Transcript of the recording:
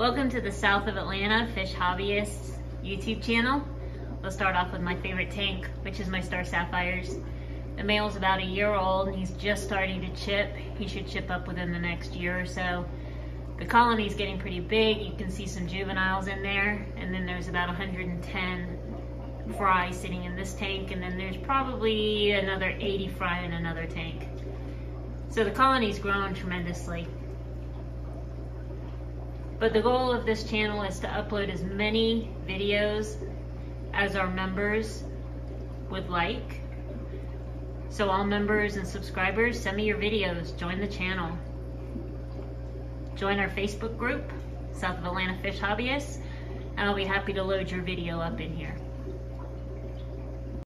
Welcome to the South of Atlanta Fish Hobbyists YouTube channel. We'll start off with my favorite tank, which is my Star Sapphires. The male's about a year old and he's just starting to chip. He should chip up within the next year or so. The colony's getting pretty big. You can see some juveniles in there. And then there's about 110 fry sitting in this tank. And then there's probably another 80 fry in another tank. So the colony's grown tremendously. But the goal of this channel is to upload as many videos as our members would like. So all members and subscribers, send me your videos, join the channel. Join our Facebook group, South of Atlanta Fish Hobbyists, and I'll be happy to load your video up in here.